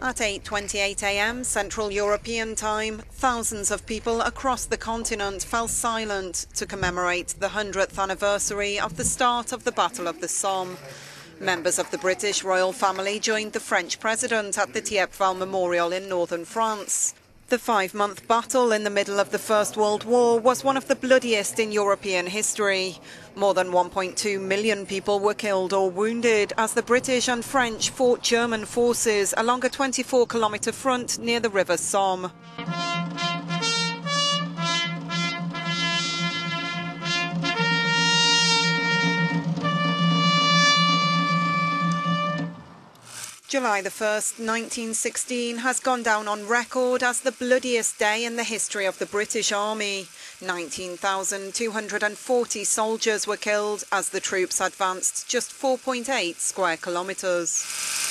At 8.28 a.m. Central European Time, thousands of people across the continent fell silent to commemorate the 100th anniversary of the start of the Battle of the Somme. Members of the British royal family joined the French president at the Thiepval Memorial in northern France. The five-month battle in the middle of the First World War was one of the bloodiest in European history. More than 1.2 million people were killed or wounded as the British and French fought German forces along a 24-kilometre front near the River Somme. July the 1st, 1916 has gone down on record as the bloodiest day in the history of the British Army. 19,240 soldiers were killed as the troops advanced just 4.8 square kilometres.